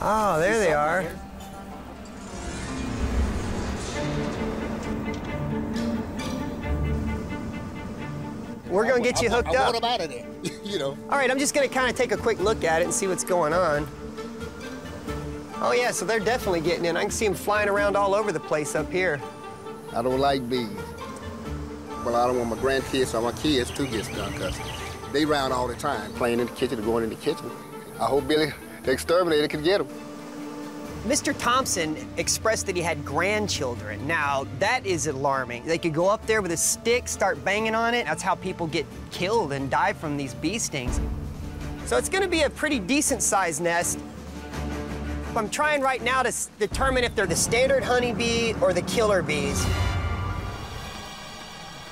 Oh, there they are. We're gonna get you hooked I, I up. want them out of there, you know. All right, I'm just gonna kind of take a quick look at it and see what's going on. Oh yeah, so they're definitely getting in. I can see them flying around all over the place up here. I don't like bees. Well, I don't want my grandkids or my kids to get stung because they round all the time, playing in the kitchen or going in the kitchen. I hope Billy, the exterminator, can get them. Mr. Thompson expressed that he had grandchildren. Now, that is alarming. They could go up there with a stick, start banging on it. That's how people get killed and die from these bee stings. So it's gonna be a pretty decent sized nest. I'm trying right now to determine if they're the standard honeybee or the killer bees.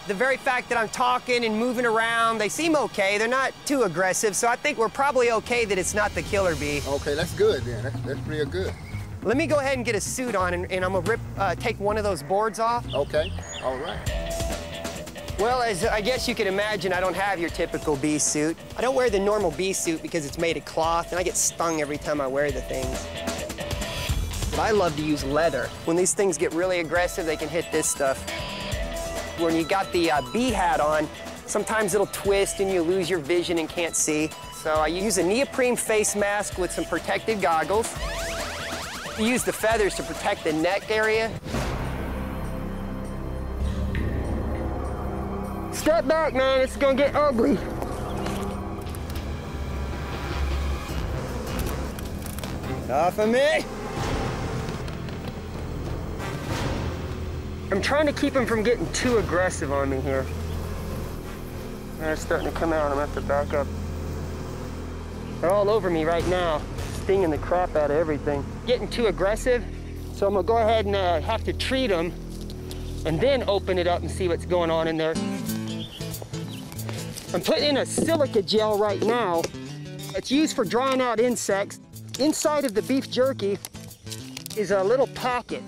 The very fact that I'm talking and moving around, they seem okay. They're not too aggressive, so I think we're probably okay that it's not the killer bee. Okay, that's good then. That's, that's real good. Let me go ahead and get a suit on, and, and I'm gonna rip, uh, take one of those boards off. Okay, all right. Well, as I guess you can imagine, I don't have your typical bee suit. I don't wear the normal bee suit because it's made of cloth, and I get stung every time I wear the things. But I love to use leather. When these things get really aggressive, they can hit this stuff. When you got the uh, bee hat on, sometimes it'll twist and you lose your vision and can't see. So I use a neoprene face mask with some protective goggles. Use the feathers to protect the neck area. Step back, man. It's gonna get ugly. Not for me. I'm trying to keep him from getting too aggressive on me here. They're starting to come out. I'm gonna have to back up. They're all over me right now, stinging the crap out of everything. Getting too aggressive, so I'm gonna go ahead and uh, have to treat them and then open it up and see what's going on in there. I'm putting in a silica gel right now. It's used for drying out insects. Inside of the beef jerky is a little packet.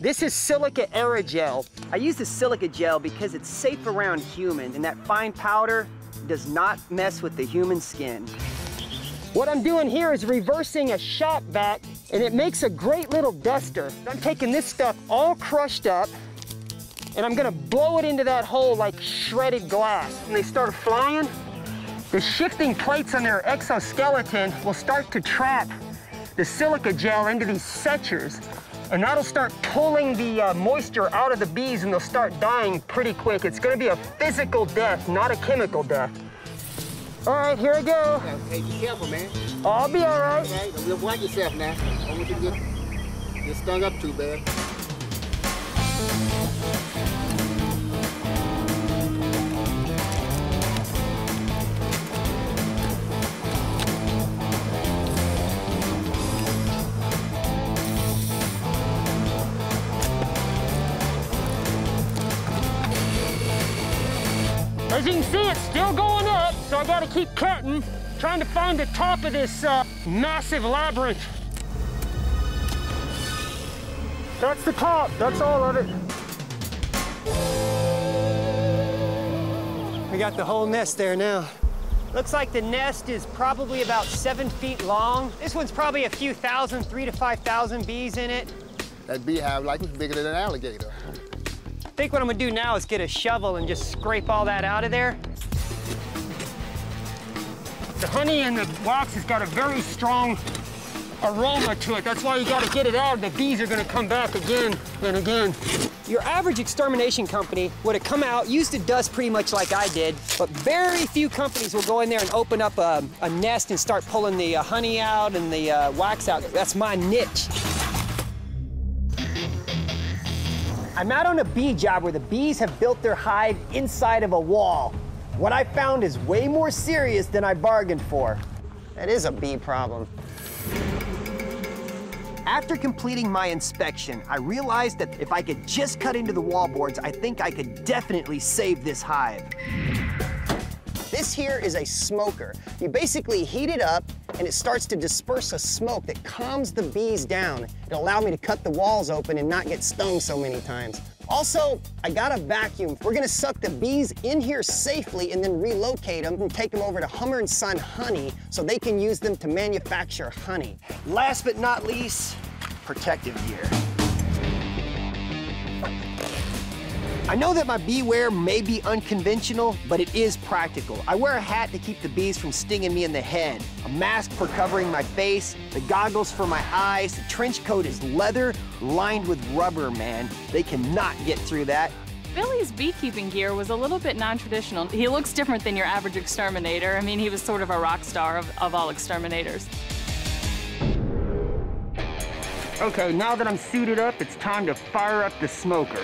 This is silica aerogel. I use the silica gel because it's safe around humans and that fine powder does not mess with the human skin. What I'm doing here is reversing a shop vac and it makes a great little duster. I'm taking this stuff all crushed up and I'm gonna blow it into that hole like shredded glass. When they start flying, the shifting plates on their exoskeleton will start to trap the silica gel into these setchers, and that'll start pulling the uh, moisture out of the bees and they'll start dying pretty quick. It's gonna be a physical death, not a chemical death. All right, here I go. Hey, be careful, man. I'll be all right. All right, don't watch yourself now. I don't want you to get, get stung up too bad. As you can see, it's still going up, so I gotta keep cutting, trying to find the top of this uh, massive labyrinth. That's the top, that's all of it. We got the whole nest there now. Looks like the nest is probably about seven feet long. This one's probably a few thousand, three to 5,000 bees in it. That beehive like was bigger than an alligator. I think what I'm gonna do now is get a shovel and just scrape all that out of there. The honey in the wax has got a very strong aroma to it. That's why you gotta get it out. The bees are gonna come back again and again. Your average extermination company would have come out, used to dust pretty much like I did, but very few companies will go in there and open up a, a nest and start pulling the uh, honey out and the uh, wax out. That's my niche. I'm out on a bee job where the bees have built their hive inside of a wall. What I found is way more serious than I bargained for. That is a bee problem. After completing my inspection, I realized that if I could just cut into the wall boards, I think I could definitely save this hive. This here is a smoker. You basically heat it up and it starts to disperse a smoke that calms the bees down. It allowed me to cut the walls open and not get stung so many times. Also, I got a vacuum. We're gonna suck the bees in here safely and then relocate them and take them over to Hummer & Son Honey so they can use them to manufacture honey. Last but not least, protective gear. I know that my bee wear may be unconventional, but it is practical. I wear a hat to keep the bees from stinging me in the head, a mask for covering my face, the goggles for my eyes, the trench coat is leather lined with rubber, man. They cannot get through that. Billy's beekeeping gear was a little bit non-traditional. He looks different than your average exterminator. I mean, he was sort of a rock star of, of all exterminators. Okay, now that I'm suited up, it's time to fire up the smoker.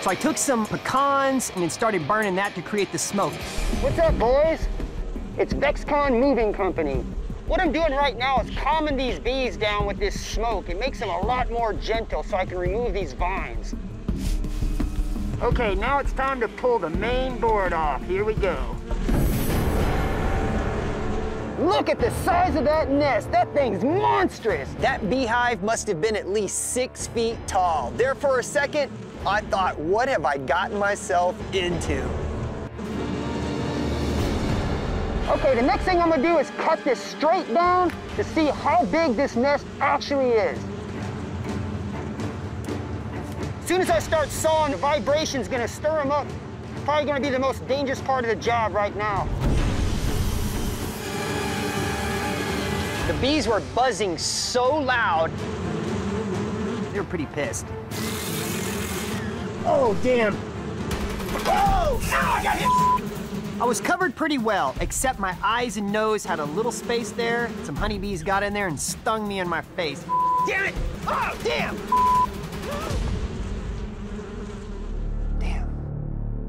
So I took some pecans and then started burning that to create the smoke. What's up, boys? It's Vexcon Moving Company. What I'm doing right now is calming these bees down with this smoke. It makes them a lot more gentle so I can remove these vines. Okay, now it's time to pull the main board off. Here we go. Look at the size of that nest. That thing's monstrous. That beehive must have been at least six feet tall. There for a second, I thought, what have I gotten myself into? Okay, the next thing I'm gonna do is cut this straight down to see how big this nest actually is. As soon as I start sawing, the vibration's gonna stir them up. Probably gonna be the most dangerous part of the job right now. The bees were buzzing so loud, they were pretty pissed. Oh, damn. Oh! Ow, I got hit! I was covered pretty well, except my eyes and nose had a little space there. Some honeybees got in there and stung me in my face. Damn it! Oh, damn! Damn.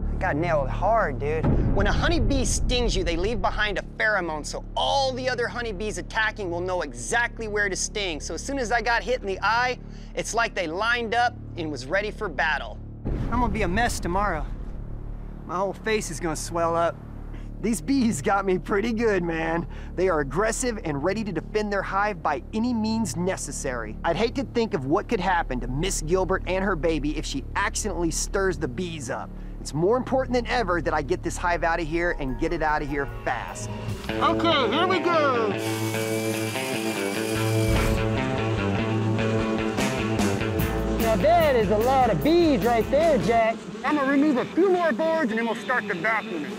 I got nailed hard, dude. When a honeybee stings you, they leave behind a pheromone, so all the other honeybees attacking will know exactly where to sting. So as soon as I got hit in the eye, it's like they lined up and was ready for battle. I'm gonna be a mess tomorrow. My whole face is gonna swell up. These bees got me pretty good, man. They are aggressive and ready to defend their hive by any means necessary. I'd hate to think of what could happen to Miss Gilbert and her baby if she accidentally stirs the bees up. It's more important than ever that I get this hive out of here and get it out of here fast. Okay, here we go. Now that is a lot of bees right there, Jack. I'm gonna remove a few more boards and then we'll start the vacuuming.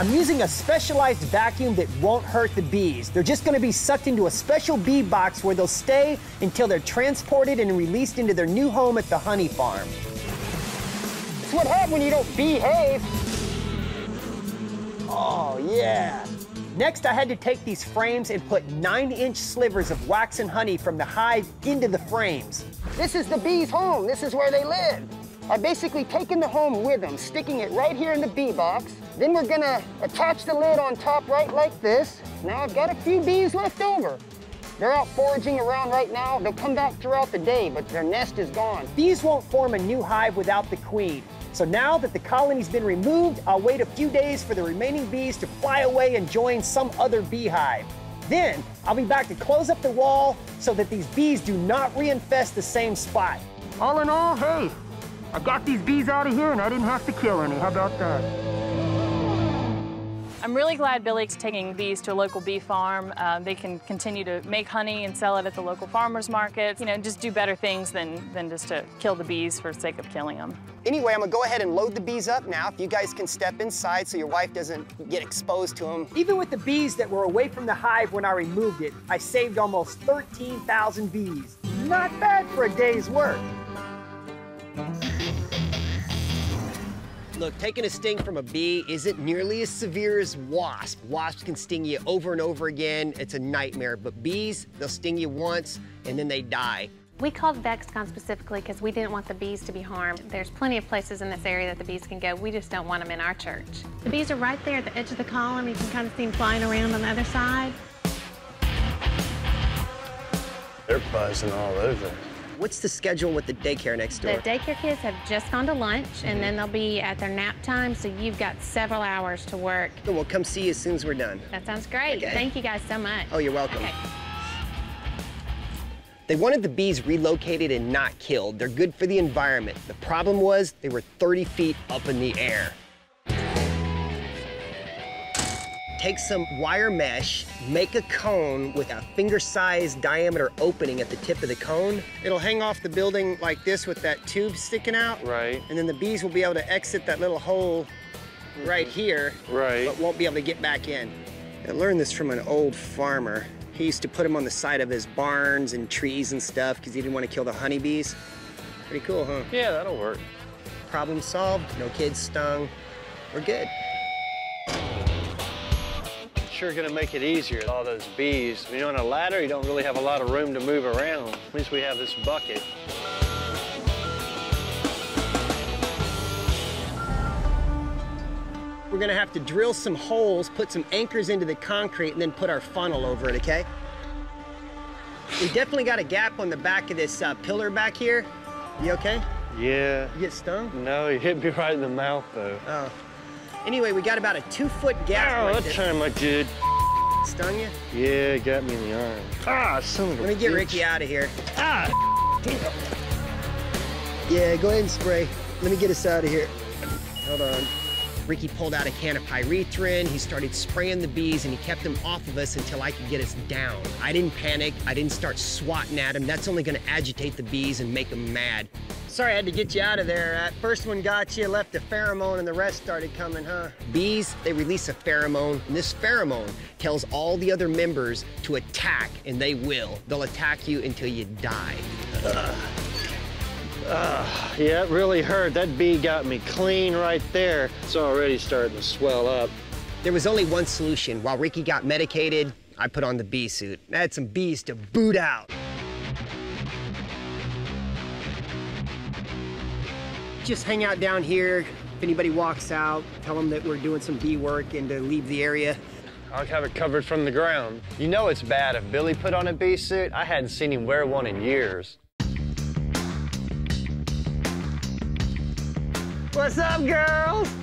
I'm using a specialized vacuum that won't hurt the bees. They're just gonna be sucked into a special bee box where they'll stay until they're transported and released into their new home at the honey farm. It's what happens when you don't behave. Oh, yeah. Next, I had to take these frames and put nine inch slivers of wax and honey from the hive into the frames. This is the bee's home. This is where they live. I've basically taken the home with them, sticking it right here in the bee box. Then we're gonna attach the lid on top right like this. Now I've got a few bees left over. They're out foraging around right now. They'll come back throughout the day, but their nest is gone. Bees won't form a new hive without the queen. So now that the colony's been removed, I'll wait a few days for the remaining bees to fly away and join some other beehive. Then I'll be back to close up the wall so that these bees do not reinfest the same spot. All in all, hey, I got these bees out of here and I didn't have to kill any. How about that? I'm really glad Billy's taking bees to a local bee farm. Uh, they can continue to make honey and sell it at the local farmers market. You know, just do better things than, than just to kill the bees for the sake of killing them. Anyway, I'm gonna go ahead and load the bees up now. If you guys can step inside so your wife doesn't get exposed to them. Even with the bees that were away from the hive when I removed it, I saved almost 13,000 bees. Not bad for a day's work. Look, taking a sting from a bee isn't nearly as severe as wasp. Wasps can sting you over and over again. It's a nightmare. But bees, they'll sting you once and then they die. We called Vexcon specifically because we didn't want the bees to be harmed. There's plenty of places in this area that the bees can go. We just don't want them in our church. The bees are right there at the edge of the column. You can kind of see them flying around on the other side. They're buzzing all over. What's the schedule with the daycare next door? The daycare kids have just gone to lunch, and then they'll be at their nap time, so you've got several hours to work. We'll come see you as soon as we're done. That sounds great. Okay. Thank you guys so much. Oh, you're welcome. Okay. They wanted the bees relocated and not killed. They're good for the environment. The problem was they were 30 feet up in the air. Take some wire mesh, make a cone with a finger-sized diameter opening at the tip of the cone. It'll hang off the building like this with that tube sticking out. Right. And then the bees will be able to exit that little hole right here, Right. but won't be able to get back in. I learned this from an old farmer. He used to put them on the side of his barns and trees and stuff because he didn't want to kill the honeybees. Pretty cool, huh? Yeah, that'll work. Problem solved, no kids stung. We're good. Sure gonna make it easier, all those bees. When you're on a ladder, you don't really have a lot of room to move around. At least we have this bucket. We're gonna have to drill some holes, put some anchors into the concrete, and then put our funnel over it, okay? We definitely got a gap on the back of this uh, pillar back here. You okay? Yeah. You get stung? No, you hit me right in the mouth, though. Oh. Anyway, we got about a two foot gap. Oh, right that time I did. Stung you? Yeah, it got me in the arm. Ah, son of a Let me get bitch. Ricky out of here. Ah, Yeah, go ahead and spray. Let me get us out of here. Hold on. Ricky pulled out a can of pyrethrin. He started spraying the bees and he kept them off of us until I could get us down. I didn't panic. I didn't start swatting at them. That's only gonna agitate the bees and make them mad. Sorry I had to get you out of there. That first one got you, left a pheromone, and the rest started coming, huh? Bees, they release a pheromone, and this pheromone tells all the other members to attack, and they will. They'll attack you until you die. yeah, it really hurt. That bee got me clean right there. It's already starting to swell up. There was only one solution. While Ricky got medicated, I put on the bee suit. I had some bees to boot out. Just hang out down here. If anybody walks out, tell them that we're doing some bee work and to leave the area. I'll have it covered from the ground. You know it's bad if Billy put on a bee suit. I hadn't seen him wear one in years. What's up, girls?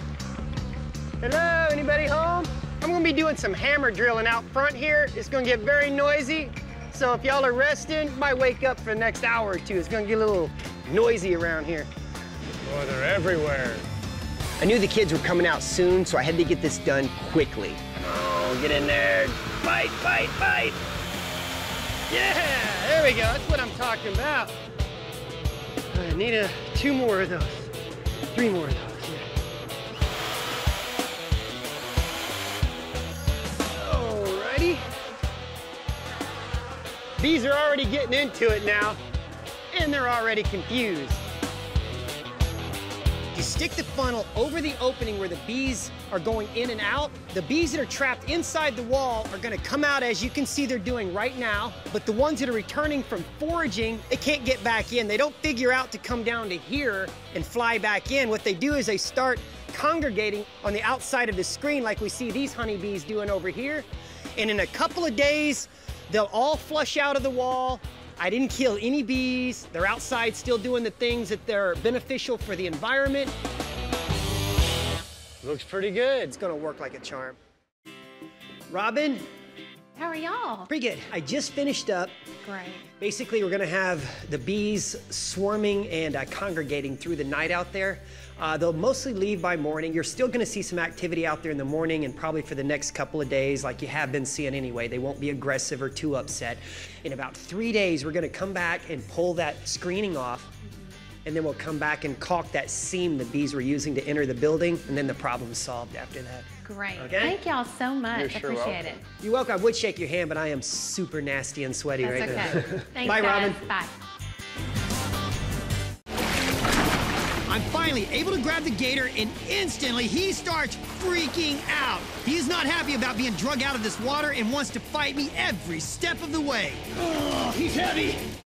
Hello, anybody home? I'm gonna be doing some hammer drilling out front here. It's gonna get very noisy. So if y'all are resting, might wake up for the next hour or two. It's gonna get a little noisy around here. Boy, they're everywhere. I knew the kids were coming out soon, so I had to get this done quickly. Oh, get in there. Bite, bite, bite. Yeah, there we go. That's what I'm talking about. I need a, two more of those. Three more of those, yeah. Alrighty. Bees are already getting into it now, and they're already confused. Stick the funnel over the opening where the bees are going in and out. The bees that are trapped inside the wall are gonna come out as you can see they're doing right now. But the ones that are returning from foraging, they can't get back in. They don't figure out to come down to here and fly back in. What they do is they start congregating on the outside of the screen like we see these honeybees doing over here. And in a couple of days, they'll all flush out of the wall. I didn't kill any bees. They're outside still doing the things that they're beneficial for the environment. Looks pretty good. It's gonna work like a charm. Robin, How are y'all? pretty good. I just finished up. Great. Basically, we're gonna have the bees swarming and uh, congregating through the night out there. Uh, they'll mostly leave by morning. You're still gonna see some activity out there in the morning and probably for the next couple of days, like you have been seeing anyway. They won't be aggressive or too upset. In about three days, we're gonna come back and pull that screening off and then we'll come back and caulk that seam the bees were using to enter the building, and then the problem's solved after that. Great. Okay. Thank y'all so much. You're sure Appreciate welcome. it. You're welcome. I would shake your hand, but I am super nasty and sweaty That's right okay. now. Thanks, Bye, guys. Robin. Bye. I'm finally able to grab the gator, and instantly he starts freaking out. He is not happy about being drug out of this water and wants to fight me every step of the way. Oh, he's heavy.